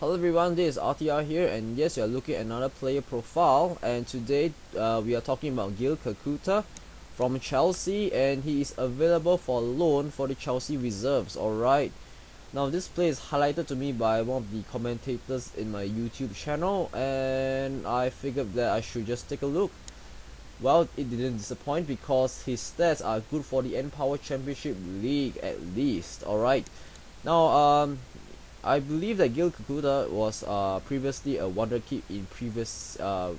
Hello everyone, this is RTR here and yes you are looking at another player profile and today uh, we are talking about Gil Kakuta from Chelsea and he is available for loan for the Chelsea reserves alright. Now this play is highlighted to me by one of the commentators in my YouTube channel and I figured that I should just take a look. Well it didn't disappoint because his stats are good for the npower Championship League at least alright. Now um I believe that Gil Kakuta was uh, previously a wonderkid in previous uh,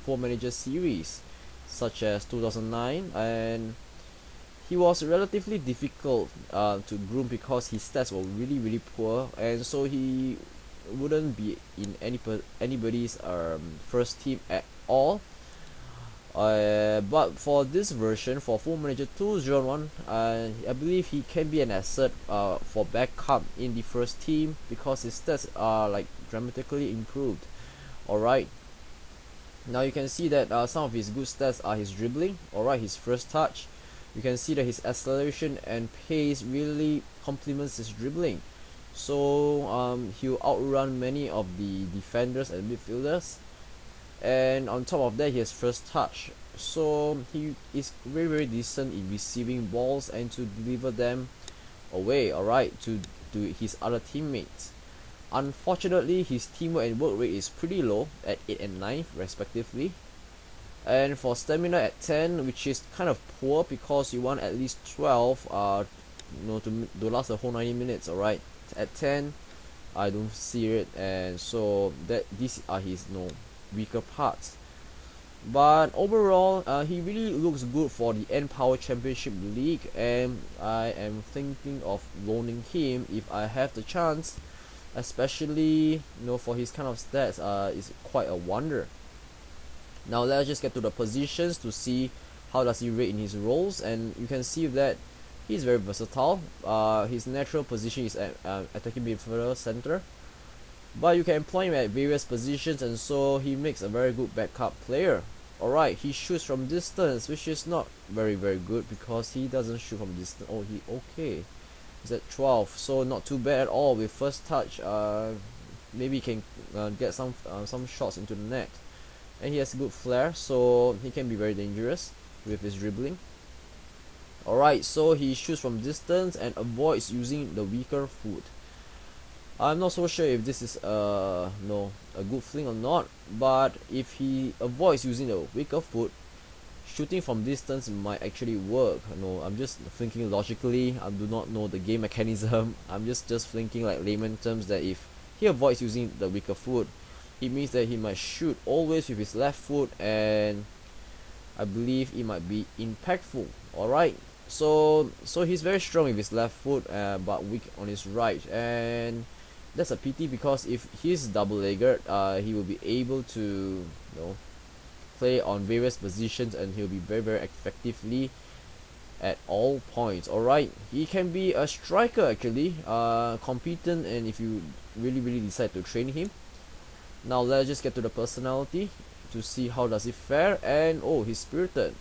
Football Manager series, such as 2009, and he was relatively difficult uh, to groom because his stats were really really poor, and so he wouldn't be in any anybody's um, first team at all. Uh, but for this version, for Football Manager 201, uh, I believe he can be an asset uh, for backup in the first team because his stats are like dramatically improved. Alright. Now you can see that uh, some of his good stats are his dribbling, alright, his first touch. You can see that his acceleration and pace really complements his dribbling. So um, he'll outrun many of the defenders and midfielders and on top of that he has first touch. So he is very very decent in receiving balls and to deliver them away alright to to his other teammates. Unfortunately his teamwork and work rate is pretty low at 8 and 9 respectively. And for stamina at 10 which is kind of poor because you want at least 12 uh you know to, to last the whole 90 minutes alright. At 10 I don't see it. And so that these are his know weaker parts. But overall, uh, he really looks good for the npower Championship League, and I am thinking of loaning him if I have the chance. Especially, you know, for his kind of stats, uh, is quite a wonder. Now let's just get to the positions to see how does he rate in his roles, and you can see that he's very versatile. Uh, his natural position is at uh, attacking midfielder center but you can employ him at various positions and so he makes a very good backup player. Alright he shoots from distance which is not very very good because he doesn't shoot from distance. Oh he okay. He's at 12 so not too bad at all. With first touch uh, maybe he can uh, get some uh, some shots into the net. And he has good flair so he can be very dangerous with his dribbling. Alright so he shoots from distance and avoids using the weaker foot I'm not so sure if this is uh no a good thing or not but if he avoids using the weaker foot shooting from distance might actually work. No I'm just thinking logically. I do not know the game mechanism. I'm just just thinking like layman terms that if he avoids using the weaker foot it means that he might shoot always with his left foot and I believe it might be impactful. Alright so so he's very strong with his left foot uh, but weak on his right. And that's a pity because if he's double-legged uh, he will be able to you know play on various positions and he'll be very very effectively at all points. Alright he can be a striker actually uh, competent and if you really really decide to train him. Now let's just get to the personality to see how does he fare. And oh he's spirited.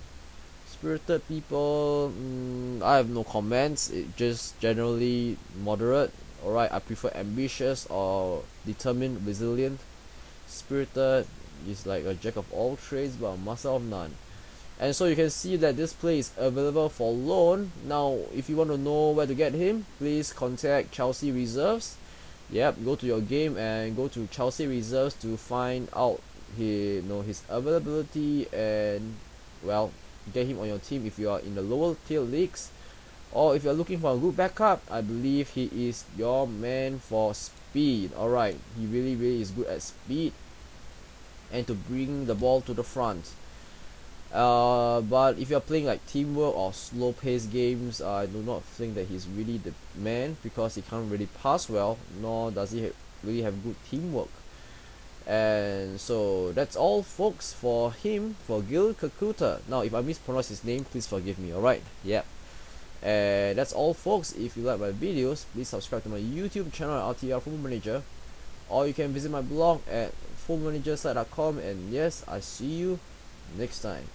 Spirited people mm, I have no comments. It just generally moderate alright I prefer ambitious or determined resilient spirited. Is like a jack of all trades but a master of none. And so you can see that this play is available for loan. Now if you want to know where to get him please contact Chelsea reserves. Yep go to your game and go to Chelsea reserves to find out his, you know, his availability and well get him on your team if you are in the lower tier leagues or if you're looking for a good backup I believe he is your man for speed. Alright he really really is good at speed. And to bring the ball to the front. Uh, but if you're playing like teamwork or slow paced games I do not think that he's really the man because he can't really pass well nor does he ha really have good teamwork. And so that's all folks for him for Gil Kakuta. Now if I mispronounce his name please forgive me. Alright yeah and that's all folks. If you like my videos please subscribe to my youtube channel rtr football manager. Or you can visit my blog at footballmanagersite.com and yes i see you next time